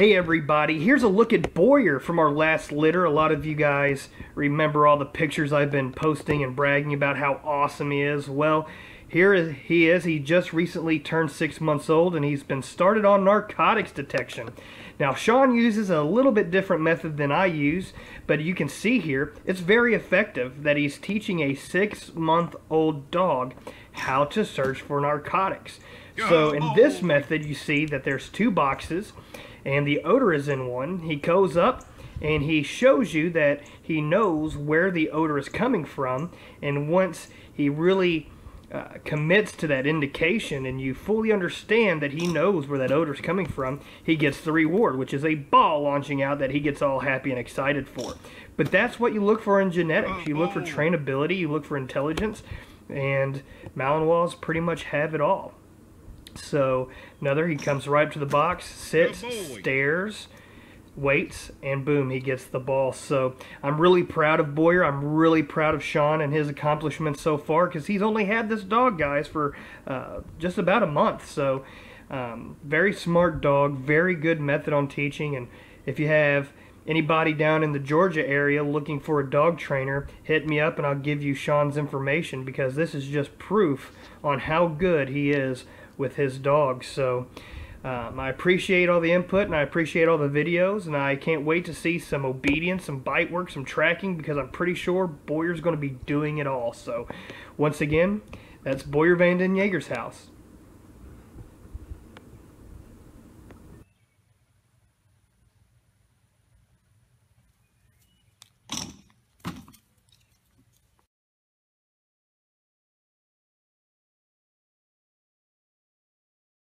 Hey everybody, here's a look at Boyer from our last litter. A lot of you guys remember all the pictures I've been posting and bragging about how awesome he is. Well, here he is. He just recently turned six months old and he's been started on narcotics detection. Now, Shawn uses a little bit different method than I use, but you can see here it's very effective that he's teaching a six month old dog how to search for narcotics. So in this method, you see that there's two boxes and the odor is in one. He goes up and he shows you that he knows where the odor is coming from. And once he really uh, commits to that indication and you fully understand that he knows where that odor is coming from, he gets the reward, which is a ball launching out that he gets all happy and excited for. But that's what you look for in genetics. You look for trainability, you look for intelligence, and Malinois pretty much have it all. So another, he comes right up to the box, sits, stares, waits, and boom, he gets the ball. So I'm really proud of Boyer. I'm really proud of Shawn and his accomplishments so far because he's only had this dog, guys, for uh, just about a month. So um, very smart dog, very good method on teaching. And if you have anybody down in the Georgia area looking for a dog trainer, hit me up and I'll give you Shawn's information because this is just proof on how good he is with his dog. So um, I appreciate all the input and I appreciate all the videos and I can't wait to see some obedience, some bite work, some tracking because I'm pretty sure Boyer's going to be doing it all. So once again, that's Boyer Van Den Jager's house.